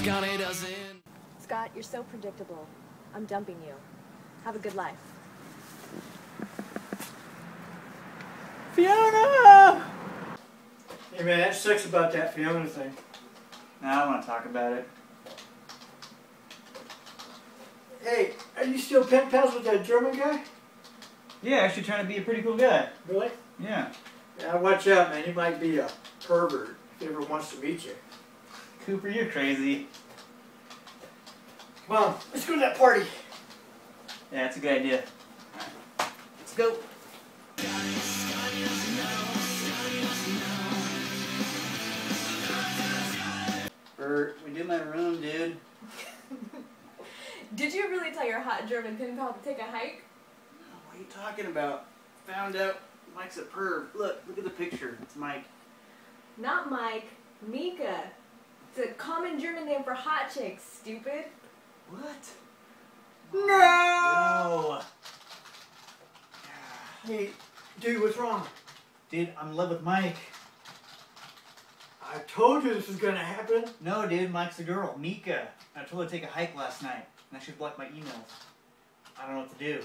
Scotty doesn't. Scott, you're so predictable. I'm dumping you. Have a good life. Fiona! Hey man, that sucks about that Fiona thing. Nah, I don't want to talk about it. Hey, are you still pen pals with that German guy? Yeah, actually trying to be a pretty cool guy. Really? Yeah. Yeah, watch out, man. He might be a pervert if he ever wants to meet you. Cooper, you're crazy. Come on, let's go to that party. Yeah, that's a good idea. Let's go. Bert, we did my room, dude. Did you really tell your hot German pen pal to take a hike? What are you talking about? Found out Mike's a perv. Look, look at the picture. It's Mike. Not Mike, Mieke. It's a common German name for hot chicks, stupid. What? No! No. Hey, dude, what's wrong? Dude, I'm in love with Mike. I told you this was gonna happen. No, dude, Mike's a girl. Mieke. I told her to take a hike last night. Now she's blocked my emails. I don't know what to do.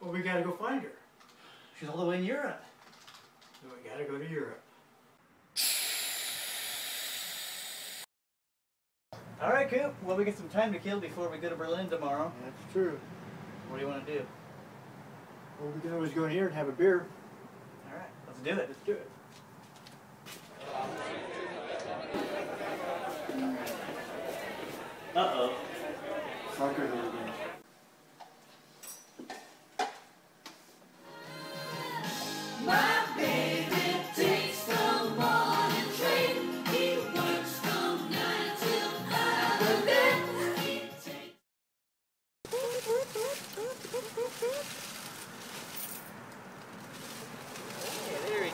Well, we gotta go find her. She's all the way in Europe. So we gotta go to Europe. All right, Coop. Well, we get some time to kill before we go to Berlin tomorrow. That's true. What do you want to do? Well, we can always go in here and have a beer. All right, let's do it. Let's do it. Uh-oh. Soccer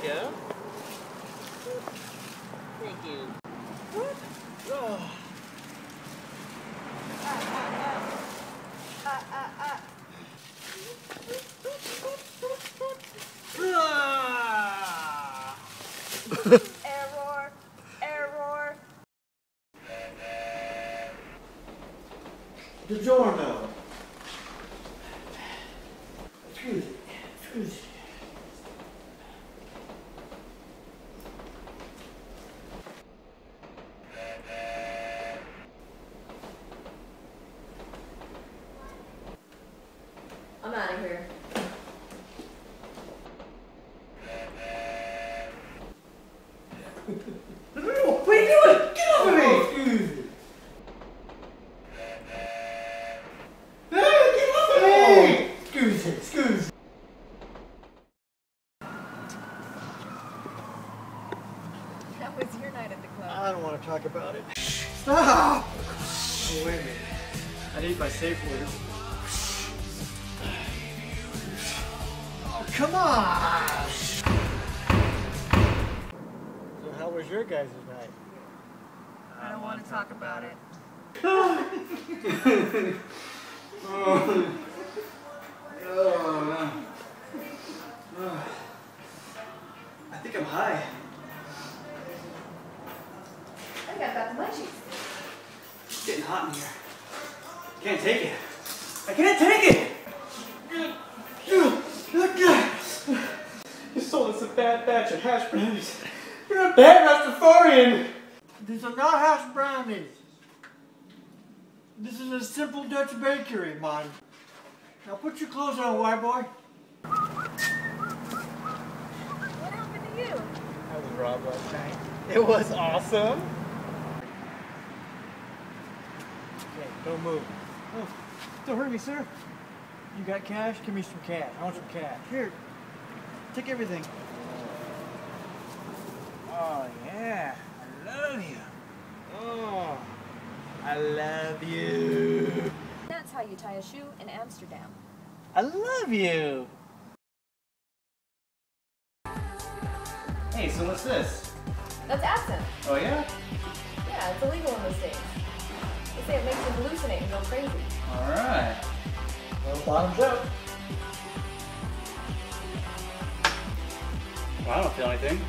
go. Thank you. Oh. Error, error. DiGiorno. Excuse me. Excuse me. I'm out of here. What are you doing? Get off of me! Excuse me. Get off of me! Excuse me. Excuse me. That was your night at the club. I don't want to talk about it. Stop! Oh, wait a minute. I need my safe word. Oh, come on! How was your guys' night? I don't want to talk about it. Oh, no. I think I'm high. I got that munchies. It's getting hot in here. Can't take it. I can't take it! You sold us a bad batch of hash brownies. You're a bad Rastafarian! These are not hash brownies. This is a simple Dutch bakery, man. Now put your clothes on, white boy. What happened to you? I was robbed last night. It was awesome. Okay, don't move. Oh, don't hurt me, sir. You got cash? Give me some cash. I want some cash. Here, take everything. Oh, yeah. I love you. Oh, I love you. That's how you tie a shoe in Amsterdam. I love you! Hey, so what's this? That's absinthe. Oh, yeah? Yeah, it's illegal in the States. They say it makes you hallucinate and go crazy. Alright. Well, bottoms up. Well, I don't feel anything.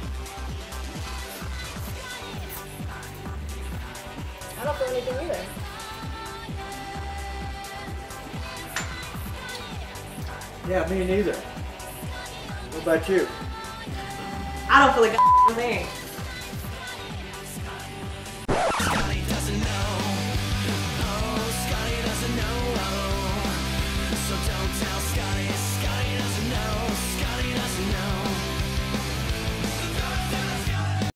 I don't feel anything either. Yeah, me neither. What about you? I don't feel like a thing.